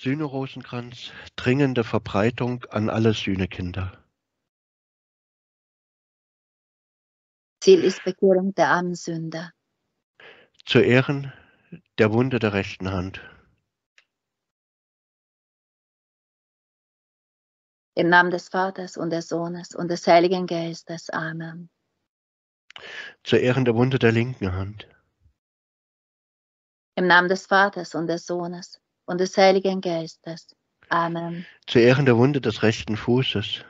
Sühnerosenkranz, dringende Verbreitung an alle Sühnekinder. Ziel ist Bekehrung der armen Sünder. Zu Ehren der Wunde der rechten Hand. Im Namen des Vaters und des Sohnes und des Heiligen Geistes. Amen. Zu Ehren der Wunde der linken Hand. Im Namen des Vaters und des Sohnes und des Heiligen Geistes. Amen. Zu Ehren der Wunde des rechten Fußes.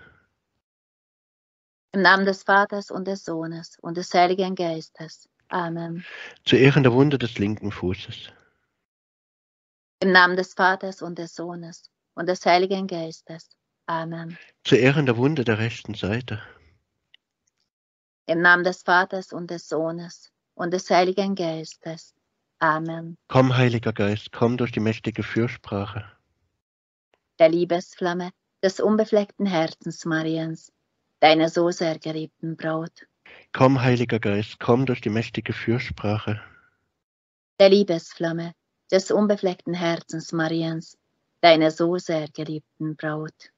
Im Namen des Vaters und des Sohnes und des Heiligen Geistes. Amen. Zu Ehren der Wunde des linken Fußes. Im Namen des Vaters und des Sohnes und des Heiligen Geistes. Amen. Zu Ehren der Wunde der rechten Seite. Im Namen des Vaters und des Sohnes und des Heiligen Geistes. Amen. Komm, Heiliger Geist, komm durch die mächtige Fürsprache. Der Liebesflamme des unbefleckten Herzens Mariens, deiner so sehr geliebten Braut. Komm, Heiliger Geist, komm durch die mächtige Fürsprache. Der Liebesflamme des unbefleckten Herzens Mariens, deiner so sehr geliebten Braut.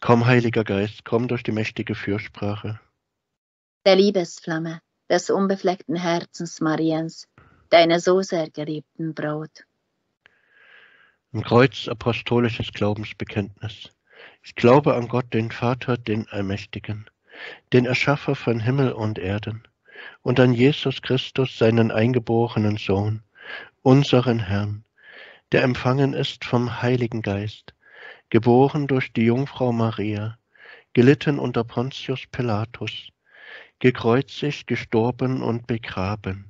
Komm, Heiliger Geist, komm durch die mächtige Fürsprache. Der Liebesflamme des unbefleckten Herzens Mariens, deiner so sehr geliebten Braut. Im Kreuz apostolisches Glaubensbekenntnis. Ich glaube an Gott, den Vater, den Allmächtigen, den Erschaffer von Himmel und Erden, und an Jesus Christus, seinen eingeborenen Sohn, unseren Herrn, der empfangen ist vom Heiligen Geist, geboren durch die Jungfrau Maria, gelitten unter Pontius Pilatus, gekreuzigt, gestorben und begraben,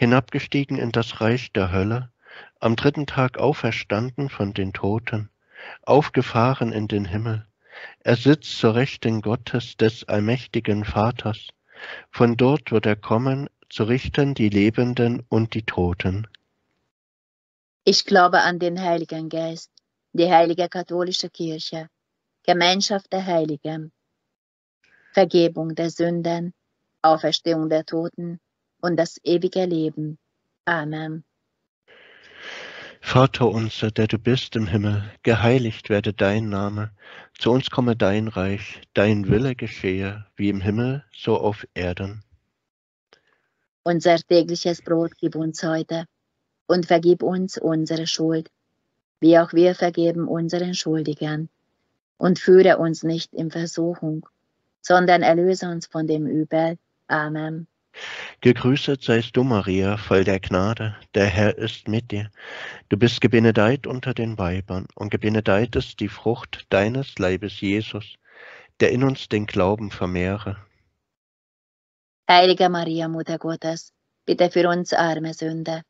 hinabgestiegen in das Reich der Hölle, am dritten Tag auferstanden von den Toten, aufgefahren in den Himmel. Er sitzt zur Rechten Gottes des allmächtigen Vaters. Von dort wird er kommen, zu richten die Lebenden und die Toten. Ich glaube an den Heiligen Geist, die heilige katholische Kirche, Gemeinschaft der Heiligen, Vergebung der Sünden, Auferstehung der Toten und das ewige Leben. Amen. Vater unser, der du bist im Himmel, geheiligt werde dein Name, zu uns komme dein Reich, dein Wille geschehe, wie im Himmel, so auf Erden. Unser tägliches Brot gib uns heute und vergib uns unsere Schuld, wie auch wir vergeben unseren Schuldigern. Und führe uns nicht in Versuchung, sondern erlöse uns von dem Übel. Amen. Gegrüßet seist du, Maria, voll der Gnade, der Herr ist mit dir. Du bist gebenedeit unter den Weibern, und gebenedeit ist die Frucht deines Leibes, Jesus, der in uns den Glauben vermehre. Heilige Maria, Mutter Gottes, bitte für uns arme Sünder,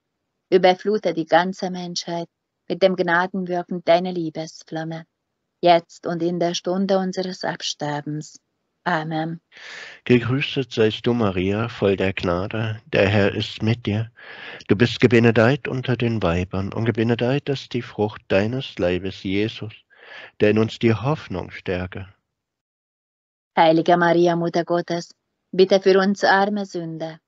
überflute die ganze Menschheit mit dem Gnadenwirken deiner Liebesflamme, jetzt und in der Stunde unseres Absterbens. Amen. Gegrüßet seist du, Maria, voll der Gnade, der Herr ist mit dir. Du bist gebenedeit unter den Weibern, und gebenedeit ist die Frucht deines Leibes, Jesus, der in uns die Hoffnung stärke. Heilige Maria, Mutter Gottes, bitte für uns arme Sünder,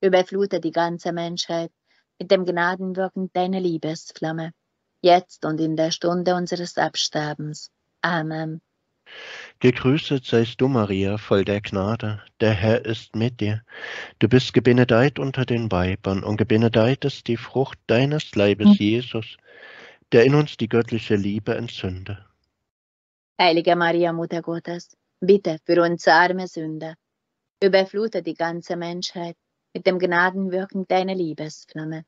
überflute die ganze Menschheit mit dem Gnadenwirken deiner Liebesflamme, jetzt und in der Stunde unseres Absterbens. Amen. Gegrüßet seist du, Maria, voll der Gnade, der Herr ist mit dir. Du bist gebenedeit unter den Weibern, und gebenedeit ist die Frucht deines Leibes, Jesus, der in uns die göttliche Liebe entzünde. Heilige Maria, Mutter Gottes, bitte für uns arme Sünder, überflute die ganze Menschheit mit dem Gnadenwirken deiner Liebesflamme,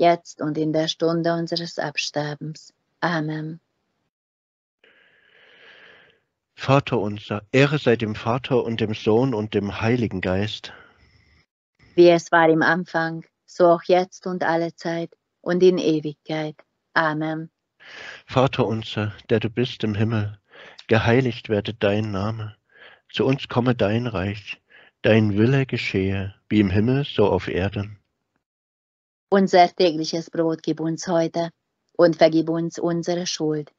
jetzt und in der Stunde unseres Absterbens. Amen. Vater unser, Ehre sei dem Vater und dem Sohn und dem Heiligen Geist. Wie es war im Anfang, so auch jetzt und alle Zeit und in Ewigkeit. Amen. Vater unser, der du bist im Himmel, geheiligt werde dein Name. Zu uns komme dein Reich, dein Wille geschehe, wie im Himmel, so auf Erden. Unser tägliches Brot gib uns heute und vergib uns unsere Schuld,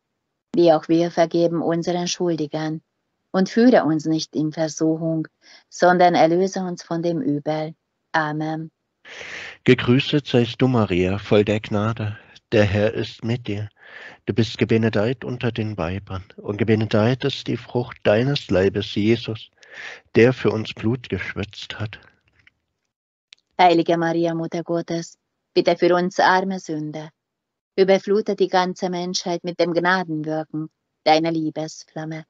wie auch wir vergeben unseren Schuldigern. Und führe uns nicht in Versuchung, sondern erlöse uns von dem Übel. Amen. Gegrüßet seist du, Maria, voll der Gnade, der Herr ist mit dir. Du bist gebenedeit unter den Weibern, und gebenedeit ist die Frucht deines Leibes, Jesus, der für uns Blut geschwitzt hat. Heilige Maria, Mutter Gottes, bitte für uns arme Sünder, überflute die ganze Menschheit mit dem Gnadenwirken deiner Liebesflamme,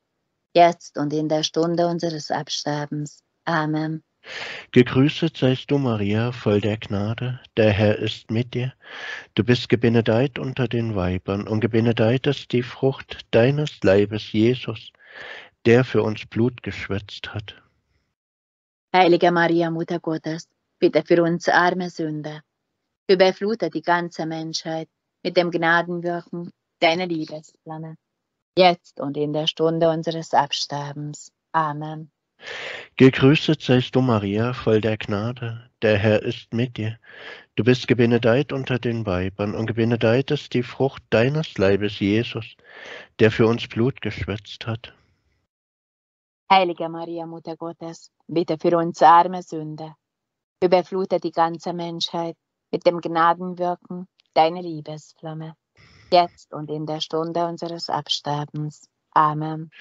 jetzt und in der Stunde unseres Absterbens. Amen. Gegrüßet seist du, Maria, voll der Gnade, der Herr ist mit dir. Du bist gebenedeit unter den Weibern, und gebenedeit ist die Frucht deines Leibes, Jesus, der für uns Blut geschwitzt hat. Heilige Maria, Mutter Gottes, bitte für uns arme Sünder, überflute die ganze Menschheit mit dem Gnadenwirken deiner Liebesflamme, jetzt und in der Stunde unseres Absterbens. Amen. Gegrüßet seist du, Maria, voll der Gnade, der Herr ist mit dir. Du bist gebenedeit unter den Weibern, und gebenedeit ist die Frucht deines Leibes, Jesus, der für uns Blut geschwitzt hat. Heilige Maria, Mutter Gottes, bitte für uns arme Sünder, überflute die ganze Menschheit mit dem Gnadenwirken deiner Liebesflamme, jetzt und in der Stunde unseres Absterbens. Amen.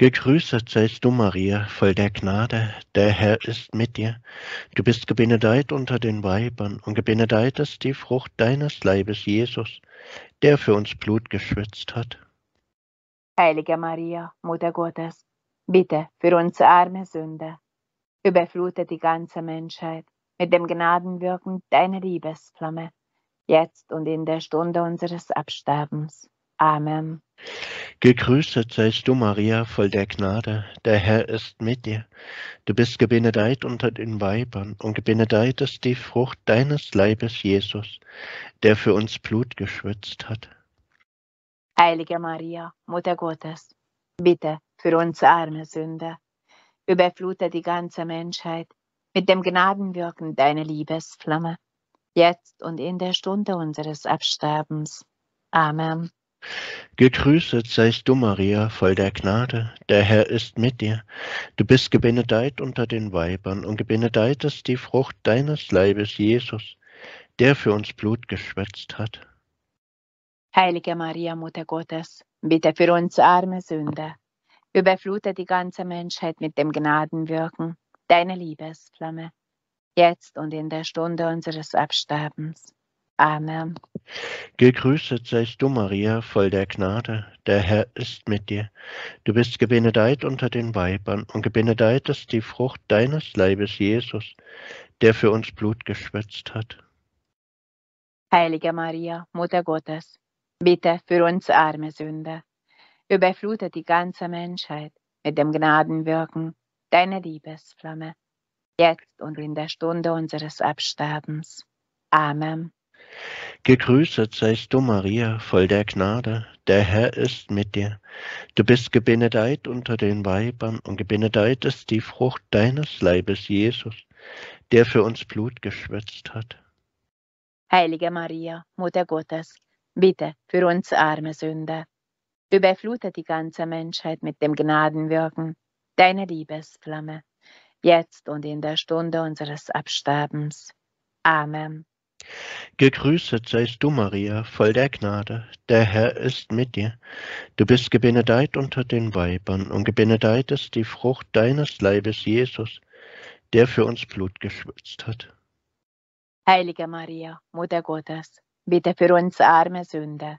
Gegrüßet seist du, Maria, voll der Gnade, der Herr ist mit dir. Du bist gebenedeit unter den Weibern, und gebenedeit ist die Frucht deines Leibes, Jesus, der für uns Blut geschwitzt hat. Heilige Maria, Mutter Gottes, bitte für uns arme Sünder, überflute die ganze Menschheit mit dem Gnadenwirken deiner Liebesflamme, jetzt und in der Stunde unseres Absterbens. Amen. Gegrüßet seist du, Maria, voll der Gnade, der Herr ist mit dir. Du bist gebenedeit unter den Weibern, und gebenedeit ist die Frucht deines Leibes, Jesus, der für uns Blut geschwitzt hat. Heilige Maria, Mutter Gottes, bitte für uns arme Sünder, überflute die ganze Menschheit mit dem Gnadenwirken deiner Liebesflamme, jetzt und in der Stunde unseres Absterbens. Amen. Gegrüßet seist du, Maria, voll der Gnade, der Herr ist mit dir. Du bist gebenedeit unter den Weibern, und gebenedeit ist die Frucht deines Leibes, Jesus, der für uns Blut geschwätzt hat. Heilige Maria, Mutter Gottes, bitte für uns arme Sünder, überflute die ganze Menschheit mit dem Gnadenwirken deiner Liebesflamme, jetzt und in der Stunde unseres Absterbens. Amen. Gegrüßet seist du, Maria, voll der Gnade, der Herr ist mit dir. Du bist gebenedeit unter den Weibern, und gebenedeit ist die Frucht deines Leibes, Jesus, der für uns Blut geschwitzt hat. Heilige Maria, Mutter Gottes, bitte für uns arme Sünder, überflute die ganze Menschheit mit dem Gnadenwirken deiner Liebesflamme, jetzt und in der Stunde unseres Absterbens. Amen. Gegrüßet seist du, Maria, voll der Gnade, der Herr ist mit dir. Du bist gebenedeit unter den Weibern, und gebenedeit ist die Frucht deines Leibes, Jesus, der für uns Blut geschwitzt hat. Heilige Maria, Mutter Gottes, bitte für uns arme Sünder, überflute die ganze Menschheit mit dem Gnadenwirken deiner Liebesflamme, jetzt und in der Stunde unseres Absterbens. Amen. Gegrüßet seist du, Maria, voll der Gnade, der Herr ist mit dir. Du bist gebenedeit unter den Weibern, und gebenedeit ist die Frucht deines Leibes, Jesus, der für uns Blut geschwitzt hat. Heilige Maria, Mutter Gottes, bitte für uns arme Sünder,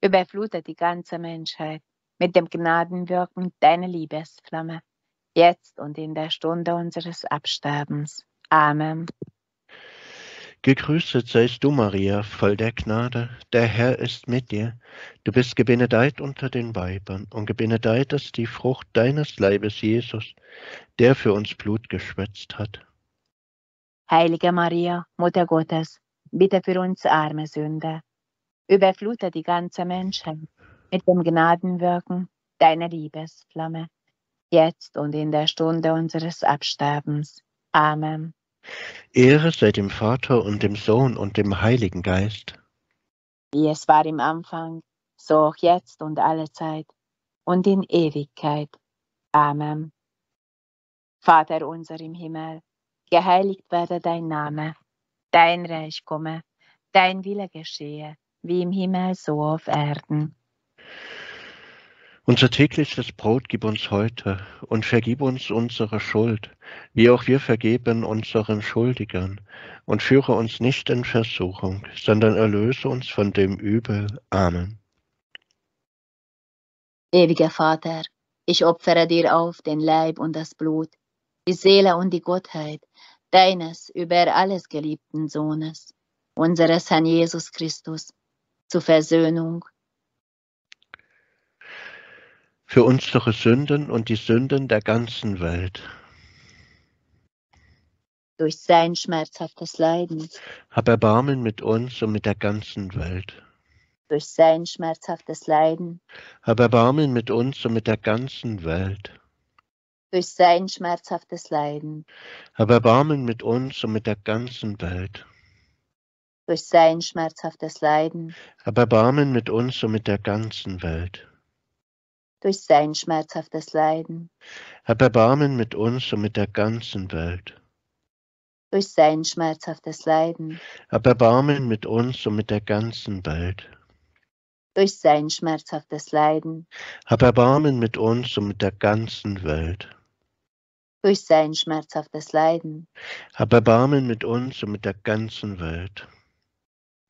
überflute die ganze Menschheit mit dem Gnadenwirken deiner Liebesflamme, jetzt und in der Stunde unseres Absterbens. Amen. Gegrüßet seist du, Maria, voll der Gnade, der Herr ist mit dir. Du bist gebenedeit unter den Weibern, und gebenedeit ist die Frucht deines Leibes, Jesus, der für uns Blut geschwätzt hat. Heilige Maria, Mutter Gottes, bitte für uns arme Sünder, überflute die ganze Menschheit mit dem Gnadenwirken deiner Liebesflamme, jetzt und in der Stunde unseres Absterbens. Amen. Ehre sei dem Vater und dem Sohn und dem Heiligen Geist. Wie es war im Anfang, so auch jetzt und alle Zeit und in Ewigkeit. Amen. Vater unser im Himmel, geheiligt werde dein Name, dein Reich komme, dein Wille geschehe, wie im Himmel, so auf Erden. Unser tägliches Brot gib uns heute und vergib uns unsere Schuld, wie auch wir vergeben unseren Schuldigern. Und führe uns nicht in Versuchung, sondern erlöse uns von dem Übel. Amen. Ewiger Vater, ich opfere dir auf den Leib und das Blut, die Seele und die Gottheit deines über alles geliebten Sohnes, unseres Herrn Jesus Christus, zur Versöhnung für unsere Sünden und die Sünden der ganzen Welt. Durch sein schmerzhaftes Leiden. Hab Erbarmen mit uns und mit der ganzen Welt. Durch sein schmerzhaftes Leiden. Hab Erbarmen mit uns und mit der ganzen Welt. Durch sein schmerzhaftes Leiden. Hab Erbarmen mit uns und mit der ganzen Welt. Durch sein schmerzhaftes Leiden. Hab Erbarmen mit uns und mit der ganzen Welt durch sein schmerzhaftes Leiden. Hab Erbarmen mit uns und mit der ganzen Welt. Durch sein schmerzhaftes Leiden. Hab Erbarmen mit uns und mit der ganzen Welt. Durch sein schmerzhaftes Leiden. Hab Erbarmen mit uns und mit der ganzen Welt. Durch sein schmerzhaftes Leiden. Hab Erbarmen mit uns und mit der ganzen Welt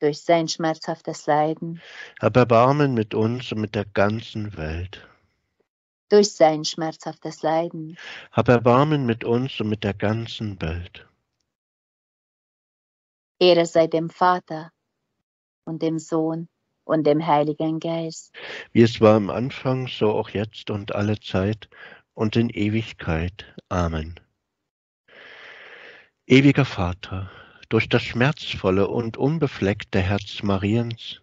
durch sein schmerzhaftes Leiden. Hab Erbarmen mit uns und mit der ganzen Welt durch sein schmerzhaftes Leiden. Hab Erbarmen mit uns und mit der ganzen Welt. Ehre sei dem Vater und dem Sohn und dem Heiligen Geist. Wie es war am Anfang, so auch jetzt und alle Zeit und in Ewigkeit. Amen. Ewiger Vater, durch das schmerzvolle und unbefleckte Herz Mariens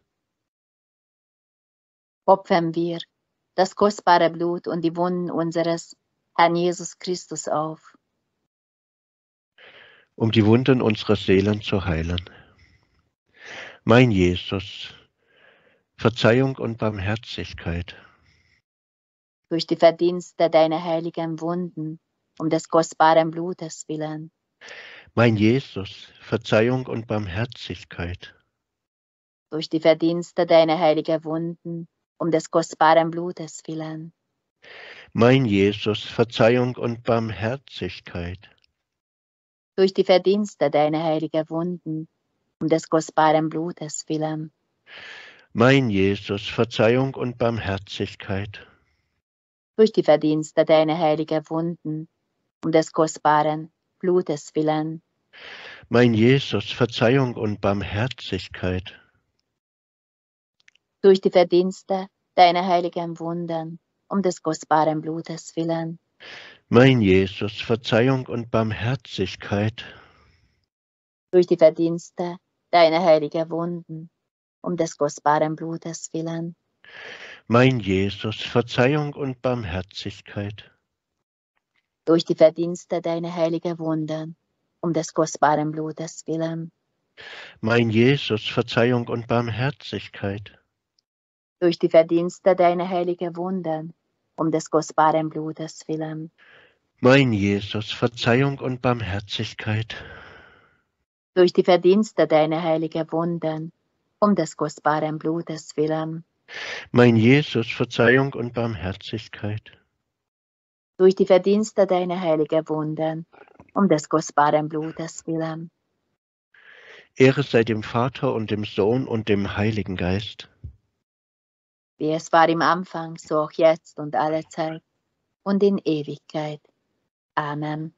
opfern wir das kostbare Blut und die Wunden unseres Herrn Jesus Christus auf. Um die Wunden unserer Seelen zu heilen. Mein Jesus, Verzeihung und Barmherzigkeit. Durch die Verdienste deiner heiligen Wunden, um des kostbaren Blutes willen. Mein Jesus, Verzeihung und Barmherzigkeit. Durch die Verdienste deiner heiligen Wunden, um des kostbaren Blutes willen. Mein Jesus, Verzeihung und Barmherzigkeit. Durch die Verdienste deiner heiligen Wunden, um des kostbaren Blutes willen. Mein Jesus, Verzeihung und Barmherzigkeit. Durch die Verdienste deiner heiligen Wunden, um des kostbaren Blutes willen. Mein Jesus, Verzeihung und Barmherzigkeit durch die Verdienste deiner heiligen Wunden, um des kostbaren Blutes willen. Mein Jesus, Verzeihung und Barmherzigkeit. Durch die Verdienste deiner heiligen Wunden, um des kostbaren Blutes willen. Mein Jesus, Verzeihung und Barmherzigkeit. Durch die Verdienste deiner heiligen Wunden, um des kostbaren Blutes willen. Mein Jesus, Verzeihung und Barmherzigkeit durch die Verdienste deiner heiligen Wunden, um des kostbaren Blutes willen. Mein Jesus, Verzeihung und Barmherzigkeit. Durch die Verdienste deiner heiligen Wunden, um des kostbaren Blutes willen. Mein Jesus, Verzeihung und Barmherzigkeit. Durch die Verdienste deiner heiligen Wunden, um des kostbaren Blutes willen. Ehre sei dem Vater und dem Sohn und dem Heiligen Geist wie es war im Anfang, so auch jetzt und alle Zeit und in Ewigkeit. Amen.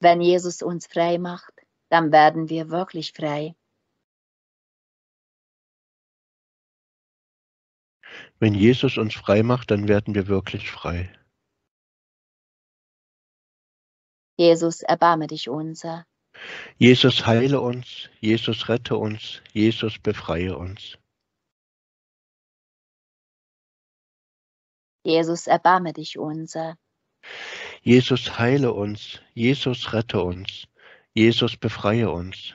Wenn Jesus uns frei macht, dann werden wir wirklich frei. Wenn Jesus uns frei macht, dann werden wir wirklich frei. Jesus, erbarme dich unser. Jesus, heile uns. Jesus, rette uns. Jesus, befreie uns. Jesus, erbarme dich unser. Jesus, heile uns. Jesus, rette uns. Jesus, befreie uns.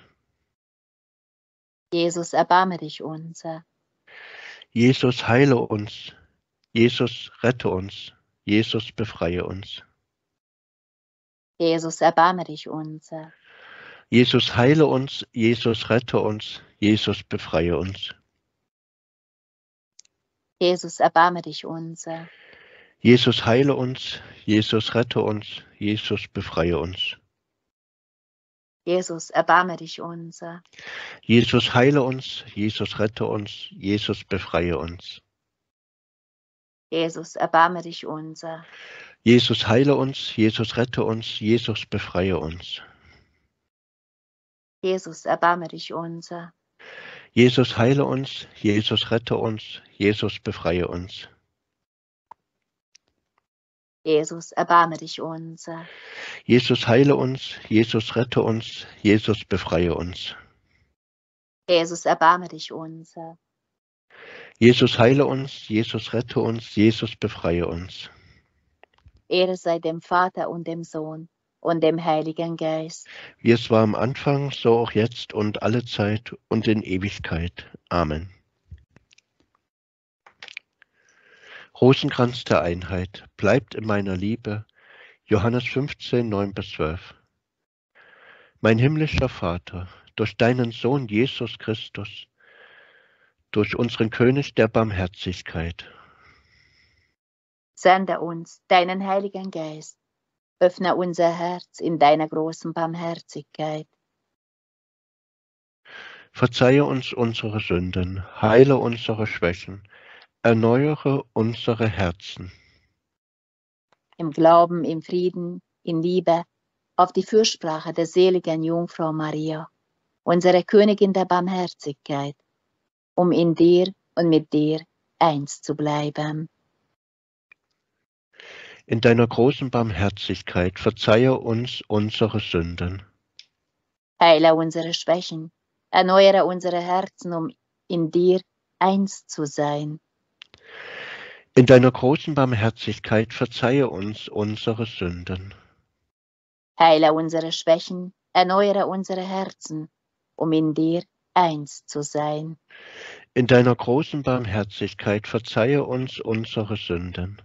Jesus, erbarme dich unser. Jesus, heile uns. Jesus, rette uns. Jesus, befreie uns. Jesus, erbarme dich unser. Jesus heile uns, Jesus rette uns, Jesus befreie uns. Jesus erbarme dich unser. Jesus heile uns, Jesus rette uns, Jesus befreie uns. Jesus erbarme dich unser. Jesus heile uns, Jesus rette uns, Jesus befreie uns. Jesus erbarme dich unser. Jesus heile uns, Jesus rette uns, Jesus befreie uns. Jesus erbarme dich unser. Jesus heile uns, Jesus rette uns, Jesus befreie uns. Jesus erbarme dich unser. Jesus heile uns, Jesus rette uns, Jesus befreie uns. Jesus erbarme dich unser. Jesus heile uns, Jesus rette uns, Jesus befreie uns. Ehre sei dem Vater und dem Sohn und dem Heiligen Geist. Wie es war am Anfang, so auch jetzt und alle Zeit und in Ewigkeit. Amen. Rosenkranz der Einheit, bleibt in meiner Liebe. Johannes 15, 9 bis 12. Mein himmlischer Vater, durch deinen Sohn Jesus Christus, durch unseren König der Barmherzigkeit, Sende uns deinen Heiligen Geist. Öffne unser Herz in deiner großen Barmherzigkeit. verzeihe uns unsere Sünden, heile unsere Schwächen, erneuere unsere Herzen. Im Glauben, im Frieden, in Liebe, auf die Fürsprache der seligen Jungfrau Maria, unsere Königin der Barmherzigkeit, um in dir und mit dir eins zu bleiben. In deiner großen Barmherzigkeit verzeihe uns unsere Sünden. Heile unsere Schwächen, erneuere unsere Herzen, um in dir eins zu sein. In deiner großen Barmherzigkeit verzeihe uns unsere Sünden. Heile unsere Schwächen, erneuere unsere Herzen, um in dir eins zu sein. In deiner großen Barmherzigkeit verzeihe uns unsere Sünden.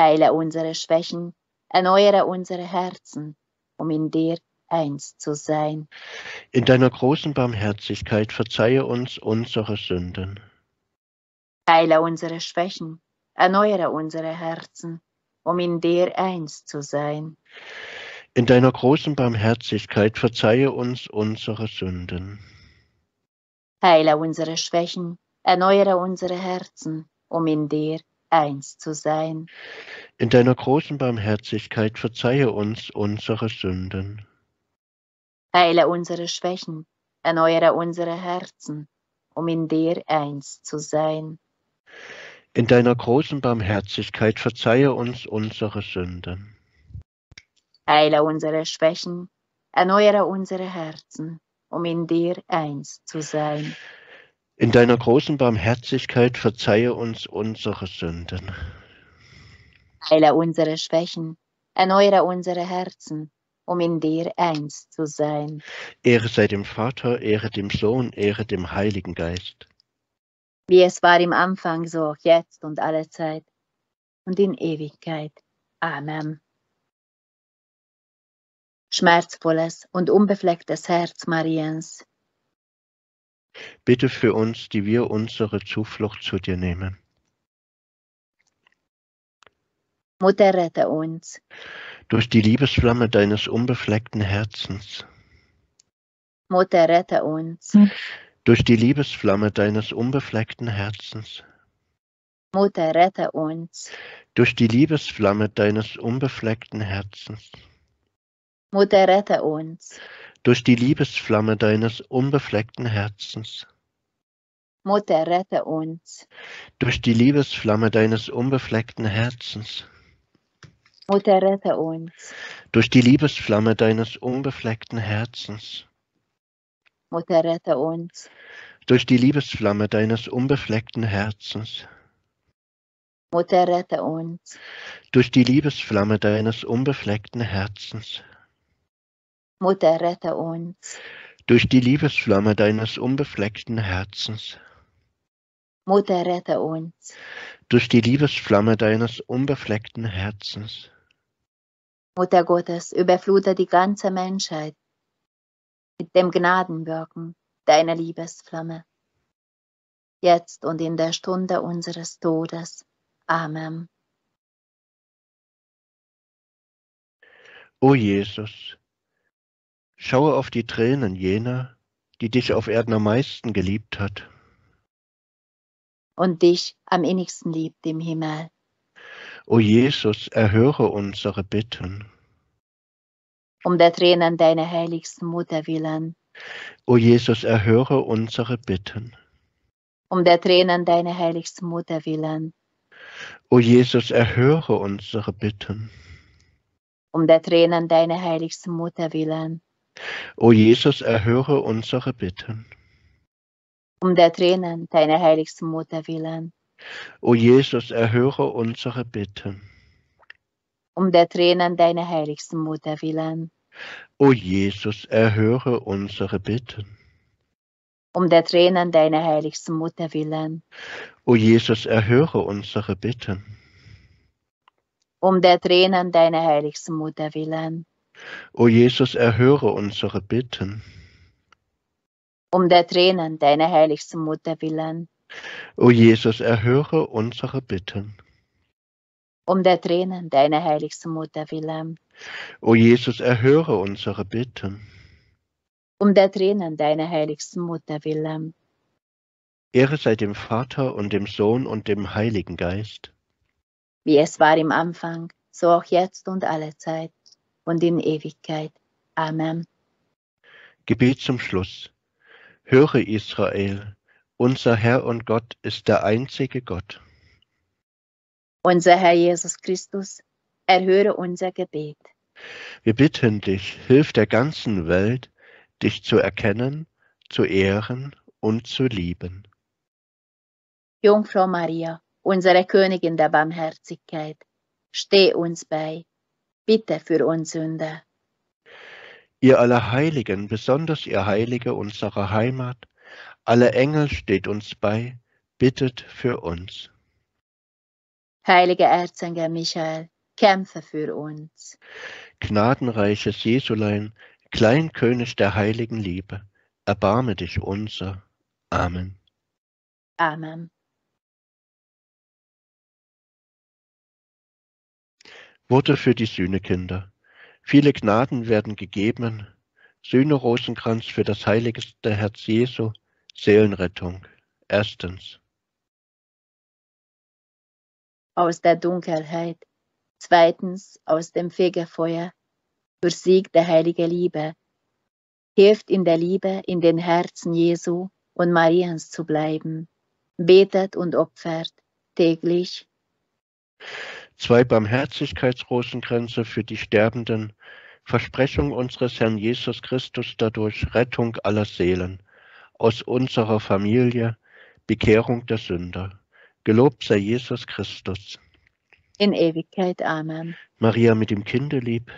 Heile unsere Schwächen, erneuere unsere Herzen, um in dir eins zu sein. In deiner großen Barmherzigkeit verzeihe uns unsere Sünden. Heile unsere Schwächen, erneuere unsere Herzen, um in dir eins zu sein. In deiner großen Barmherzigkeit verzeihe uns unsere Sünden. Heile unsere Schwächen, erneuere unsere Herzen, um in dir eins zu sein. In deiner großen Barmherzigkeit verzeihe uns unsere Sünden. Heile unsere Schwächen, erneuere unsere Herzen, um in dir eins zu sein. In deiner großen Barmherzigkeit verzeihe uns unsere Sünden. Heile unsere Schwächen, erneuere unsere Herzen, um in dir eins zu sein. In deiner großen Barmherzigkeit verzeihe uns unsere Sünden. Heile unsere Schwächen, erneuere unsere Herzen, um in dir eins zu sein. Ehre sei dem Vater, Ehre dem Sohn, Ehre dem Heiligen Geist. Wie es war im Anfang, so auch jetzt und alle Zeit und in Ewigkeit. Amen. Schmerzvolles und unbeflecktes Herz Mariens, Bitte für uns, die wir unsere Zuflucht zu dir nehmen. Mutter rette uns, Durch die Liebesflamme deines unbefleckten Herzens. Mutter rette uns, Durch die Liebesflamme deines unbefleckten Herzens. Mutter rette uns, Durch die Liebesflamme deines unbefleckten Herzens. Mutter rette uns, Durch die Liebesflamme deines unbefleckten Herzens. Mutter rette uns, Durch die Liebesflamme deines unbefleckten Herzens. Mutter rette uns, Durch die Liebesflamme deines unbefleckten Herzens. Mutter rette uns, Durch die Liebesflamme deines unbefleckten Herzens. Mutter rette uns, Durch die Liebesflamme deines unbefleckten Herzens. Mutter rette uns, Durch die Liebesflamme deines unbefleckten Herzens. Mutter rette uns, Durch die Liebesflamme deines unbefleckten Herzens. Mutter Gottes, überflute die ganze Menschheit mit dem Gnadenwirken deiner Liebesflamme, jetzt und in der Stunde unseres Todes. Amen. O Jesus, schaue auf die Tränen jener, die dich auf Erden am meisten geliebt hat. Und dich am innigsten liebt im Himmel. O Jesus, erhöre unsere Bitten. Um der Tränen deiner heiligsten Mutter willen. O Jesus, erhöre unsere Bitten. Um der Tränen deiner heiligsten Mutter willen. O Jesus, erhöre unsere Bitten. Um der Tränen deiner heiligsten Mutter willen. O Jesus, erhöre unsere Bitten. Um der Tränen deiner heiligsten Mutter willen. O Jesus, erhöre unsere Bitten. Um der Tränen deiner heiligsten Mutter willen. O Jesus, erhöre unsere Bitten. Um der Tränen deiner heiligsten Mutter willen. O Jesus, erhöre unsere Bitten. Um der Tränen deiner heiligsten Mutter willen. O Jesus, erhöre unsere Bitten. Um der Tränen deiner heiligsten Mutter willen. O Jesus, erhöre unsere Bitten. Um der Tränen deiner heiligsten Mutter willen. O Jesus, erhöre unsere Bitten. Um der Tränen deiner heiligsten Mutter willen. Ehre sei dem Vater und dem Sohn und dem Heiligen Geist. Wie es war im Anfang, so auch jetzt und alle Zeit und in Ewigkeit. Amen. Gebet zum Schluss. Höre Israel, unser Herr und Gott ist der einzige Gott. Unser Herr Jesus Christus, erhöre unser Gebet. Wir bitten dich, hilf der ganzen Welt, dich zu erkennen, zu ehren und zu lieben. Jungfrau Maria, unsere Königin der Barmherzigkeit, steh uns bei, bitte für uns Sünder. Ihr alle Heiligen, besonders ihr Heilige unserer Heimat, alle Engel steht uns bei, bittet für uns. Heiliger Erzengel Michael, kämpfe für uns. Gnadenreiches Jesulein, Kleinkönig der heiligen Liebe, erbarme dich unser. Amen. Amen. Worte für die Sühnekinder. Viele Gnaden werden gegeben. Sühne-Rosenkranz für das heiligste Herz Jesu, Seelenrettung. Erstens. Aus der Dunkelheit. Zweitens aus dem Fegefeuer. Für Sieg der heilige Liebe. Hilft in der Liebe in den Herzen Jesu und Mariens zu bleiben. Betet und opfert täglich. Zwei Barmherzigkeitsrosenkränze für die Sterbenden. Versprechung unseres Herrn Jesus Christus dadurch Rettung aller Seelen aus unserer Familie, Bekehrung der Sünder. Gelobt sei Jesus Christus. In Ewigkeit. Amen. Maria mit dem Kinde lieb,